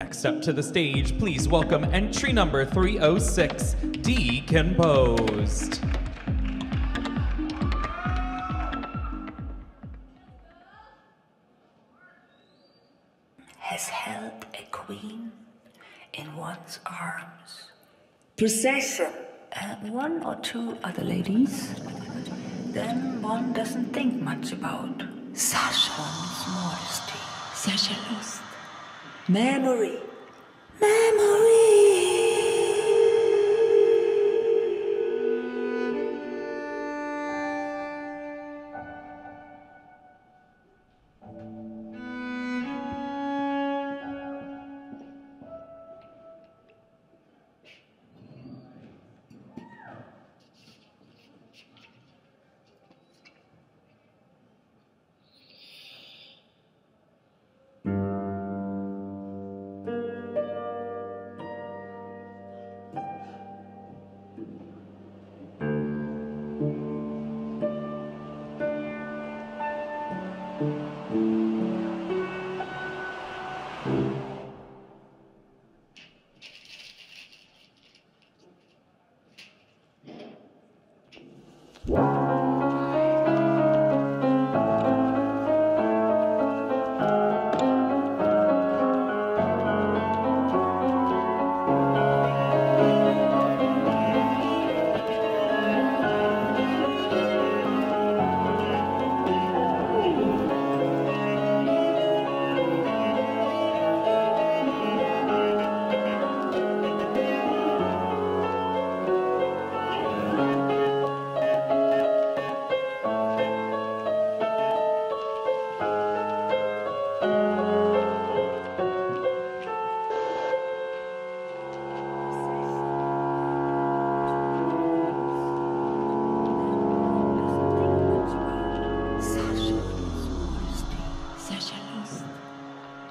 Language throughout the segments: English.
Next up to the stage, please welcome entry number 306, Decomposed. has held a queen in one's arms. Procession. And uh, one or two other ladies. Then one doesn't think much about Sasha's modesty. Sasha Lust. Memory. Sasha's modesty.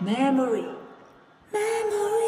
memory, memory.